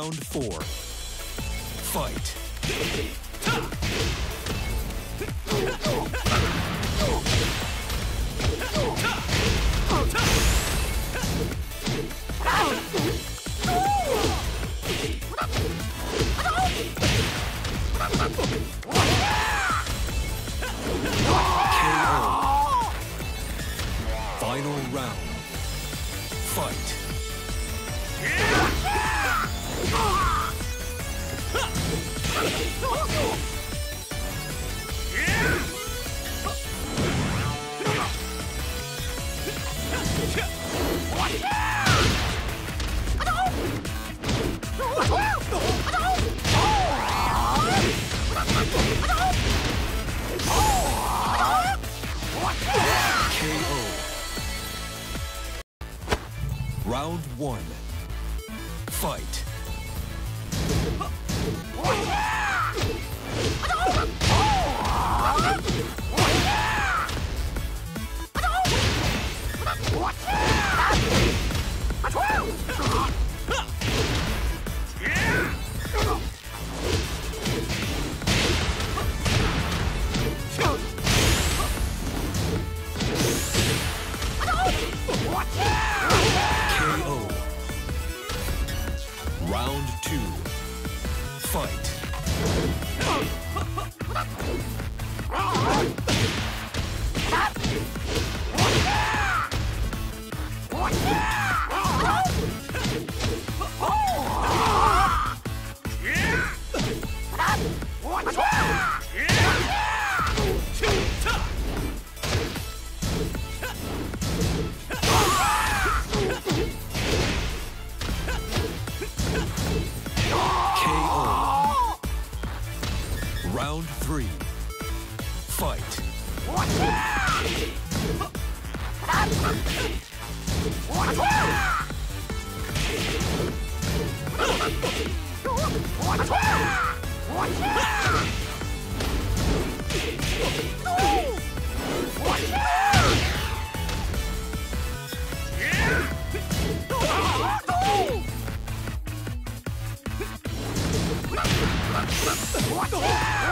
Round four. Fight. Round three. Fight.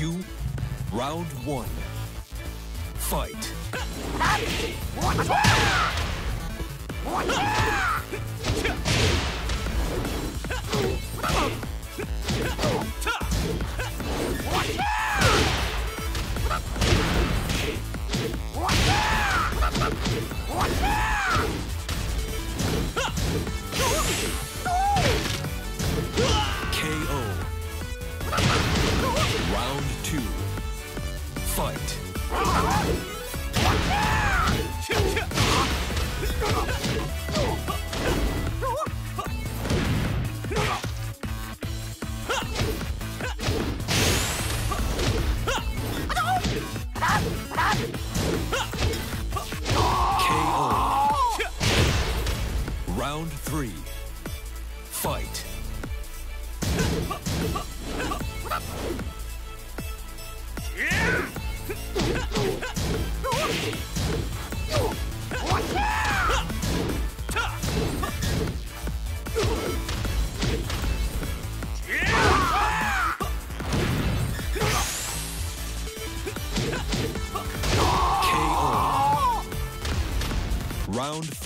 You. Round one. Fight. two. Fight.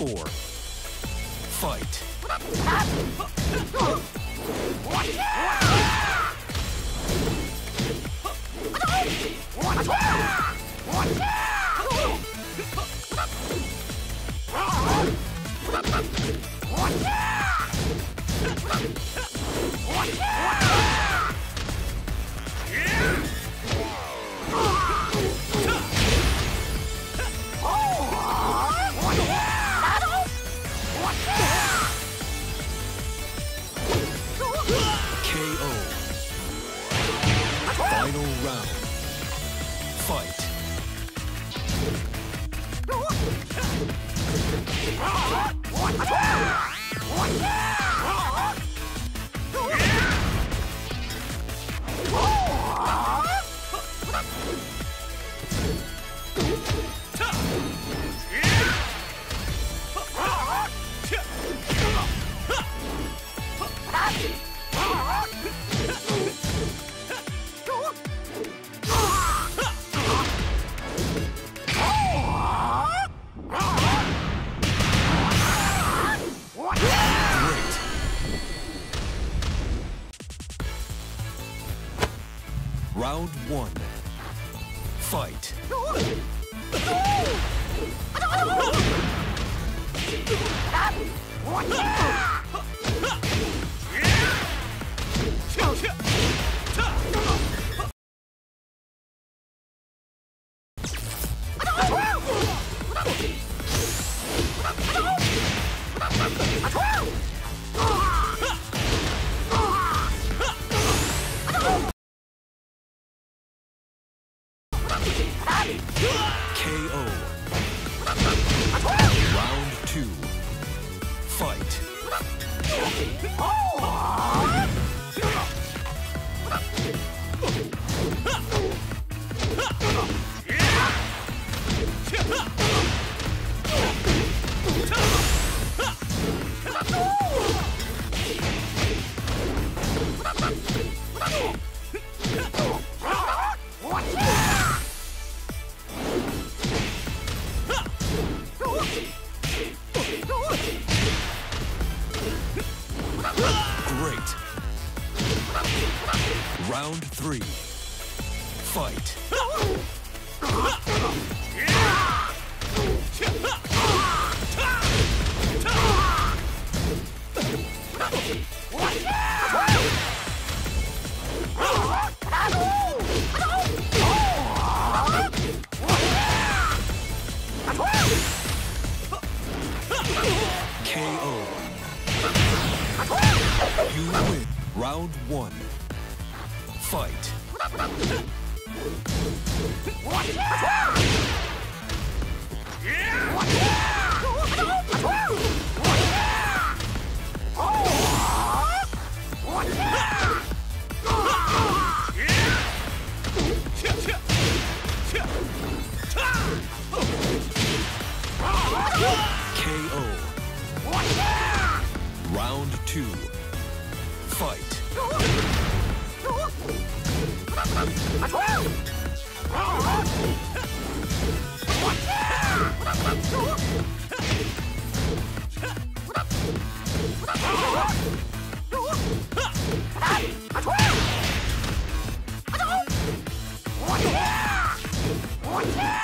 Four. KO. Final round. Fight. Great. Fight. Great. Round three. Fight. KO. You win. Round one. Fight. KO. Round two. Fight. KO.